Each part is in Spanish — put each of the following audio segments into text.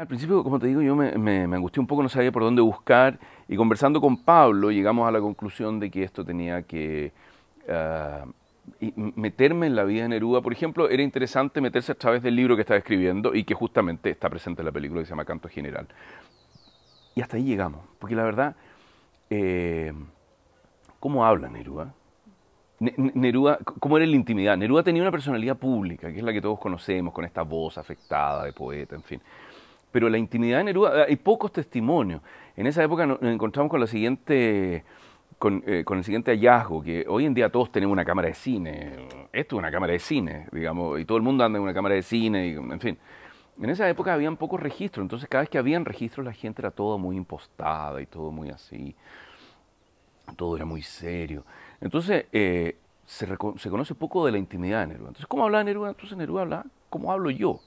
Al principio, como te digo, yo me, me, angustié un poco, no sabía por dónde buscar y conversando con Pablo llegamos a la conclusión de que esto tenía que ah, meterme en la vida de Neruda. Por ejemplo, era interesante meterse a través del libro que estaba escribiendo y que justamente está presente en la película que se llama Canto General. Y hasta ahí llegamos, porque la verdad, eh, ¿cómo habla Neruda? Neruda, ¿cómo era la intimidad? Neruda tenía una personalidad pública, que es la que todos conocemos, con esta voz afectada de poeta, en fin. Pero la intimidad de Neruda, hay pocos testimonios. En esa época nos encontramos con la siguiente con, eh, con, el siguiente hallazgo, que hoy en día todos tenemos una cámara de cine. Esto es una cámara de cine, digamos, y todo el mundo anda en una cámara de cine, y, en fin. En esa época habían pocos registros, entonces cada vez que habían registros la gente era todo muy impostada y todo muy así. Todo era muy serio. Entonces eh, se, se, conoce poco de la intimidad de Neruda. Entonces, ¿cómo habla Neruda? Entonces Neruda habla, ¿cómo hablo yo?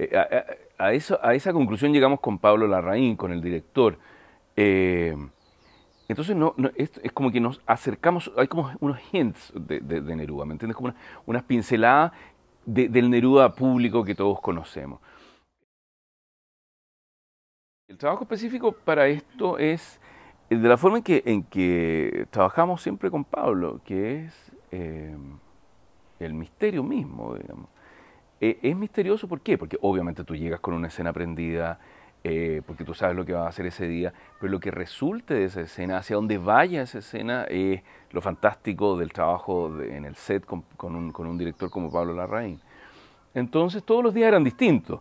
Eh, a, esa conclusión llegamos con Pablo Larraín, con el director. Eh, entonces no, es, como que nos acercamos, hay como unos hints de, Neruda, ¿me entiendes? Como unas pinceladas del Neruda público que todos conocemos. El trabajo específico para esto es de la forma en que, trabajamos siempre con Pablo, que es eh, el misterio mismo, digamos. Eh, es misterioso, ¿por qué? Porque obviamente tú llegas con una escena aprendida, eh, porque tú sabes lo que va a hacer ese día, pero lo que resulte de esa escena, hacia dónde vaya esa escena, es lo fantástico del trabajo en el set con, un, director como Pablo Larraín. Entonces todos los días eran distintos.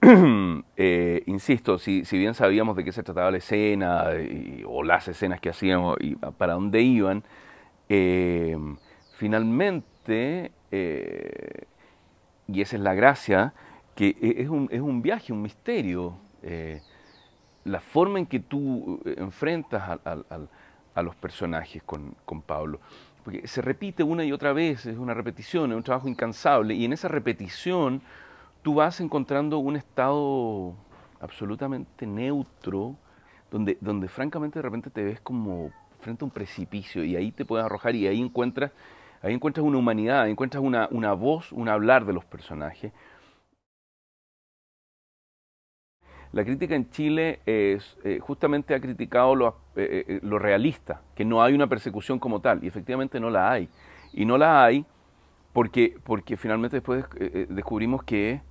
Eh, insisto, si, bien sabíamos de qué se trataba la escena o las escenas que hacíamos y para dónde iban, finalmente y esa es la gracia, que e, es un, es un viaje, un misterio. Eh, la forma en que tú eh, enfrentas a, los personajes con, con, Pablo. Porque se repite una y otra vez, es una repetición, es un trabajo incansable, y en esa repetición tú vas encontrando un estado absolutamente neutro, donde, donde francamente de repente te ves como frente a un precipicio, y ahí te puedes arrojar, y ahí encuentras Ahí encuentras una humanidad, encuentras una, una voz, un hablar de los personajes. La crítica en Chile es, eh, justamente ha criticado lo, eh, eh, lo, realista, que no hay una persecución como tal, y efectivamente no la hay. Y no la hay porque, porque finalmente después descubrimos que,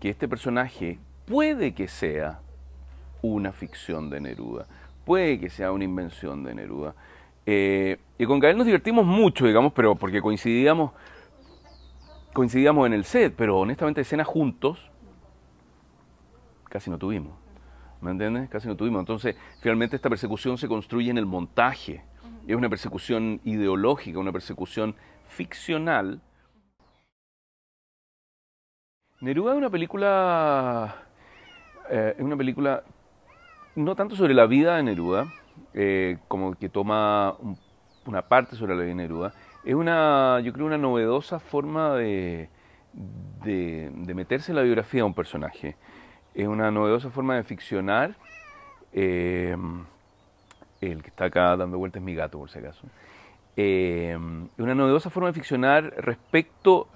que este personaje puede que sea una ficción de Neruda, puede que sea una invención de Neruda. Eh, y con Gael nos divertimos mucho, digamos, pero porque coincidíamos, coincidíamos en el set, pero honestamente escenas juntos casi no tuvimos. ¿Me entiendes? Casi no tuvimos. Entonces, finalmente esta persecución se construye en el montaje. Es una persecución ideológica, una persecución ficcional. Neruda es una película, eh, una película no tanto sobre la vida de Neruda, eh, como que toma una parte sobre la de Neruda, es una, yo creo, una novedosa forma de, de, meterse en la biografía de un personaje. Es una novedosa forma de ficcionar. Eh, el que está acá dando vueltas es mi gato, por si acaso. Eh, una novedosa forma de ficcionar respecto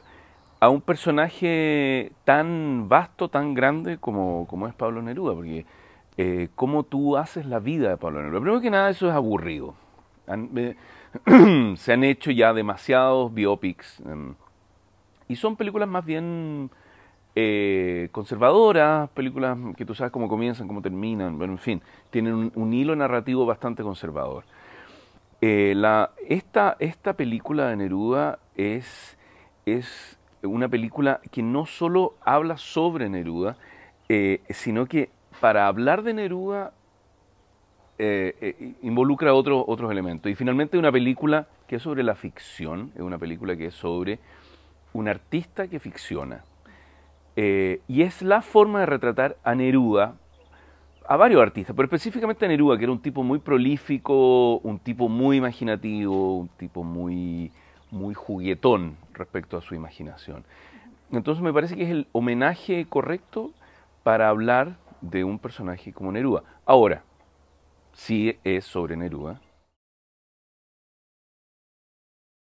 a un personaje tan vasto, tan grande como, como es Pablo Neruda, porque eh, cómo tú haces la vida de Pablo Neruda. Primero que nada, eso es aburrido. se han hecho ya demasiados biopics em, y son películas más bien eh, conservadoras, películas que tú sabes cómo comienzan, cómo terminan, bueno, en fin, tienen un, hilo narrativo bastante conservador. Eh, esta, esta película de Neruda es, es una película que no solo habla sobre Neruda, sino que para hablar de Neruda eh, eh, involucra otro, otros elementos. Y finalmente una película que es sobre la ficción, es una película que es sobre un artista que ficciona. Eh, y es la forma de retratar a Neruda, a varios artistas, pero específicamente a Neruda, que era un tipo muy prolífico, un tipo muy imaginativo, un tipo muy, muy juguetón respecto a su imaginación. Entonces me parece que es el homenaje correcto para hablar de un personaje como Neruda. Ahora, sí es sobre Neruda,